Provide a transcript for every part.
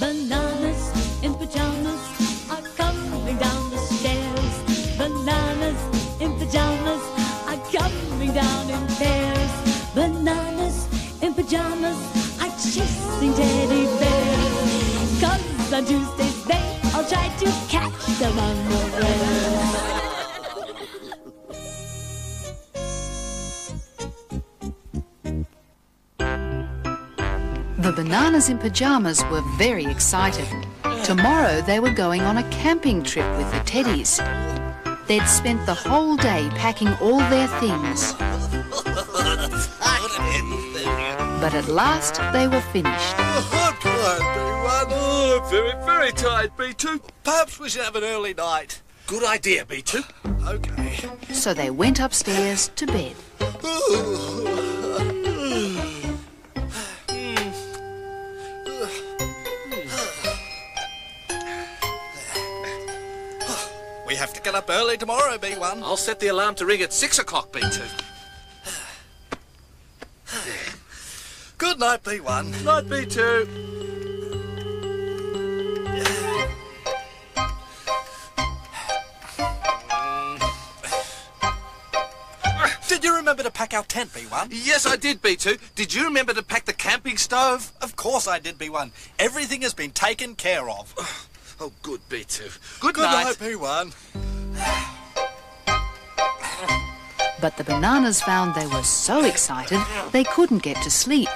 Bananas in pajamas are coming down the stairs. Bananas in pajamas are coming down in pairs. Bananas in pajamas are chasing teddy bears. Cause on Tuesdays they all try to catch them unawares. The bananas in pajamas were very excited. Tomorrow they were going on a camping trip with the teddies. They'd spent the whole day packing all their things, but at last they were finished. I'm tired, B1. Oh, very, very tired, B2. Perhaps we should have an early night. Good idea, B2. Okay. So they went upstairs to bed. We have to get up early tomorrow, B1. I'll set the alarm to ring at 6 o'clock, B2. Good night, B1. Night, B2. Did you remember to pack our tent, B1? Yes, I did, B2. Did you remember to pack the camping stove? Of course I did, B1. Everything has been taken care of. Oh, good, B2. Good, Good night. night, B1. But the bananas found they were so excited they couldn't get to sleep.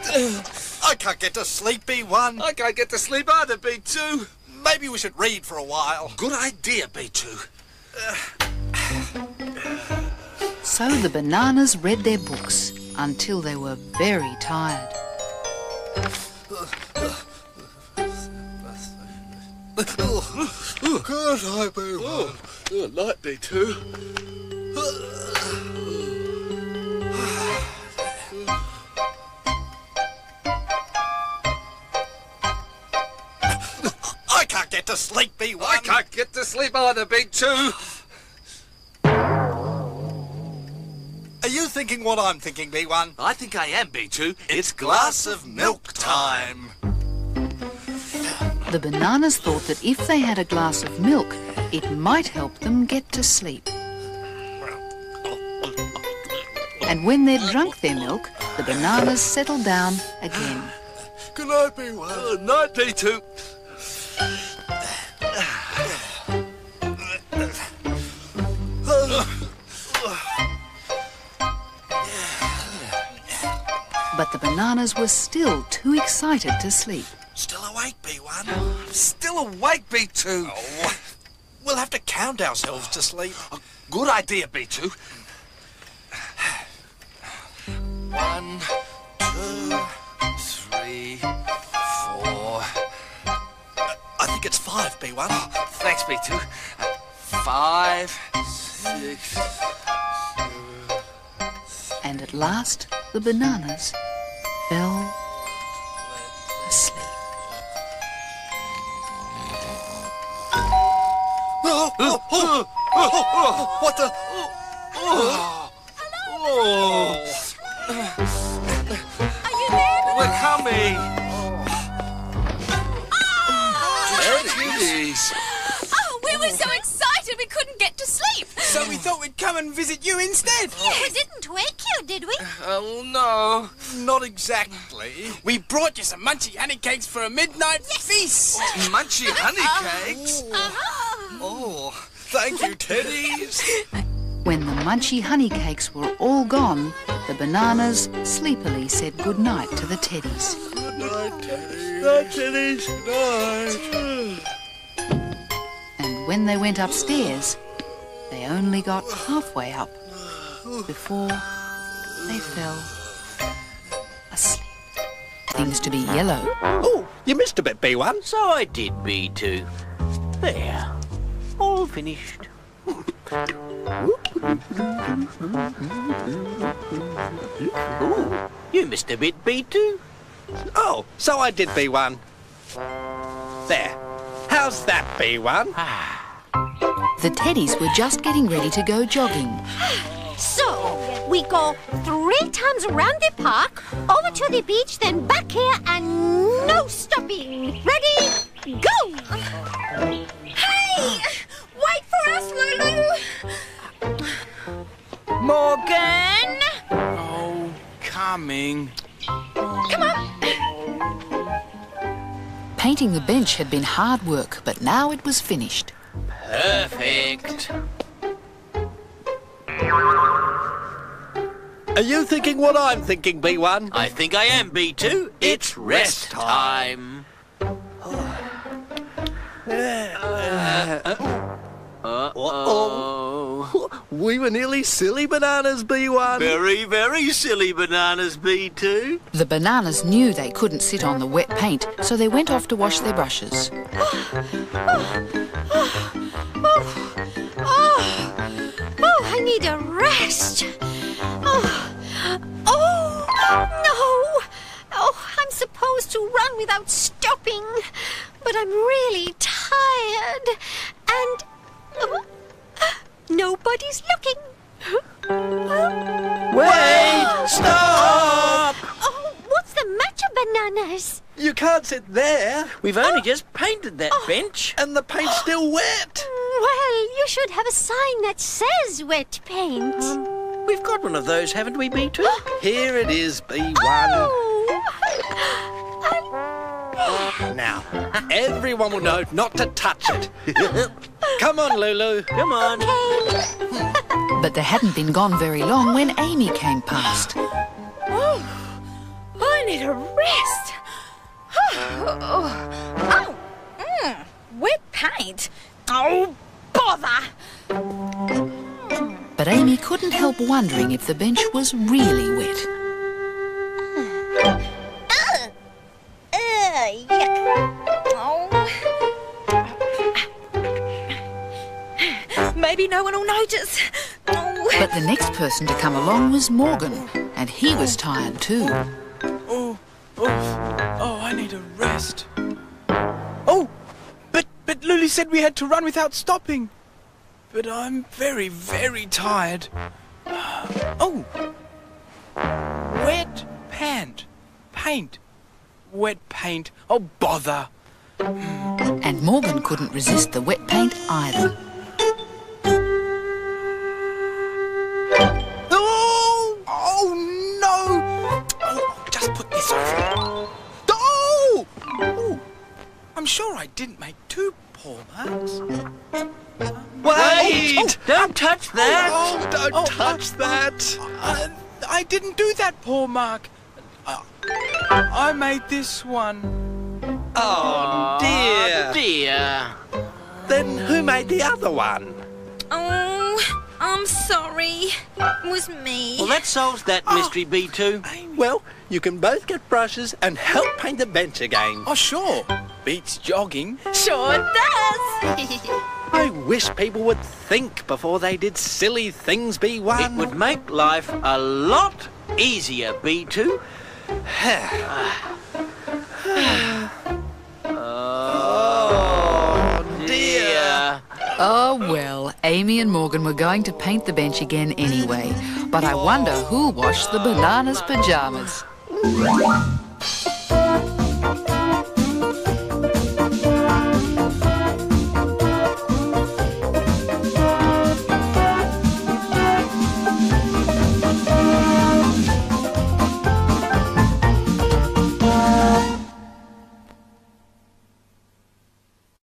I can't get to sleep, B1. I can't get to sleep either, B2. Maybe we should read for a while. Good idea, B2. So the bananas read their books until they were very tired. Good night, B1. Oh, good night, B2. I can't get to sleep, B1. I can't get to sleep either, B2. Are you thinking what I'm thinking, B1? I think I am, B2. It's glass of milk time. The bananas thought that if they had a glass of milk, it might help them get to sleep. And when they'd drunk their milk, the bananas settled down again. Good night, B1. Good night, B2. But the bananas were still too excited to sleep. Still awake, B1? Still awake, B2. Oh, we'll have to count ourselves to sleep. Good idea, B2. One, two, three, four. I think it's five, B1. Thanks, B2. Uh, Five, six. And at last, the bananas fell asleep. Oh, oh, oh, oh, oh, what the? Are So we thought we'd come and visit you instead. Yeah, We didn't wake you, did we? Oh, no. Not exactly. We brought you some munchy honey cakes for a midnight feast. Munchy honey uh-huh. cakes. Uh-huh. Oh, thank you, teddies. When the munchy honey cakes were all gone, the bananas sleepily said good night to the teddies. Good night, teddies. Night, teddies. Good Night. And when they went upstairs, they only got halfway up before they fell asleep. Things to be yellow. Oh, you missed a bit, B1. So I did, B2. There. All finished. Ooh, you missed a bit, B2. Oh, so I did, B1. There. How's that, B1? Ah. The teddies were just getting ready to go jogging. So, we go three times around the park, over to the beach, then back here, and no stopping. Ready? Go! Hey! Wait for us, Lulu! Morgan! Oh, coming. Come on! Painting the bench had been hard work, but now it was finished. Perfect. Are you thinking what I'm thinking, B1? I think I am, B2. It's rest time. Uh, uh, uh, Uh-oh. We were nearly silly bananas, B1. Very, very silly bananas, B2. The bananas knew they couldn't sit on the wet paint, so they went off to wash their brushes. Oh, I need a rest. Oh, oh no. Oh, I'm supposed to run without stopping, but I'm really tired. And oh, nobody's looking. Wait! Stop! Oh, what's the matter, bananas? You can't sit there, We've only just painted that oh. bench. and the paint's still wet. Well, you should have a sign that says wet paint. We've got one of those, haven't we, B2? Here it is, B1. Oh! Now, everyone will know not to touch it. Come on, Lulu. Come on. But they hadn't been gone very long when Amy came past. I need a rest. oh, mm, wet paint. Oh, bother. But Amy couldn't help wondering if the bench was really wet. Maybe no one will notice. Oh. But the next person to come along was Morgan, and he was tired too. Oh, oh, oh, I need a rest. Oh, but but Lily said we had to run without stopping. But I'm very, very tired. Oh, wet pant, paint, wet paint. Oh, bother. And Morgan couldn't resist the wet paint either. Didn't make two paw marks. Wait! Don't touch that. Oh, don't Oh, touch that. Uh, I didn't do that, paw mark. Uh, I made this one. Oh, dear. Oh, dear. Then who made the other one? Oh, I'm sorry. It was me. Well, that solves that mystery, B2. Well, you can both get brushes and help paint the bench again. Oh, sure. Beats jogging. sure does. I wish people would think before they did silly things, B1. It would make life a lot easier, B2. Oh, dear. Oh well, Amy and Morgan were going to paint the bench again anyway. But I wonder who'll wash the bananas' pajamas.